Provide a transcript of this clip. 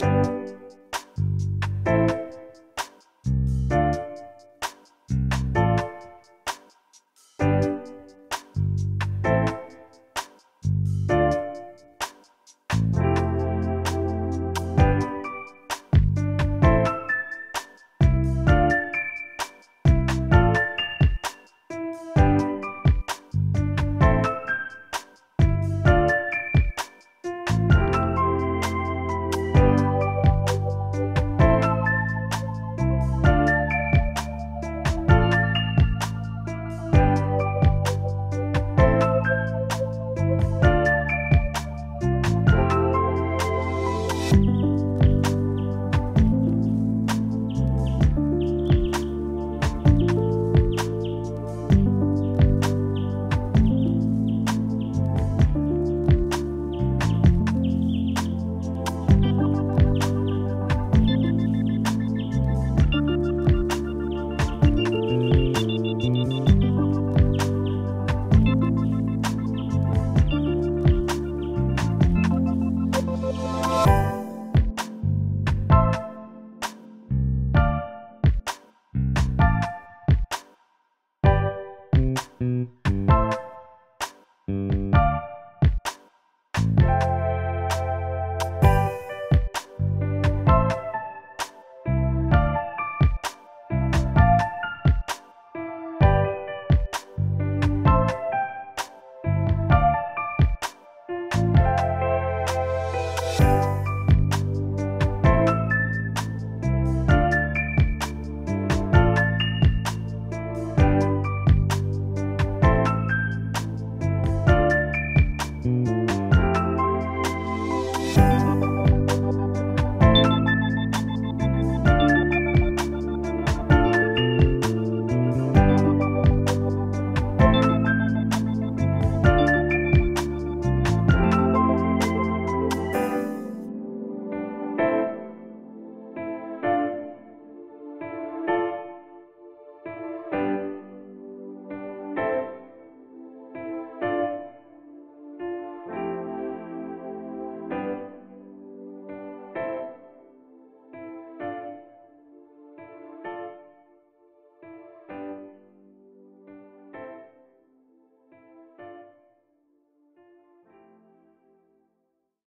you